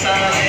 sa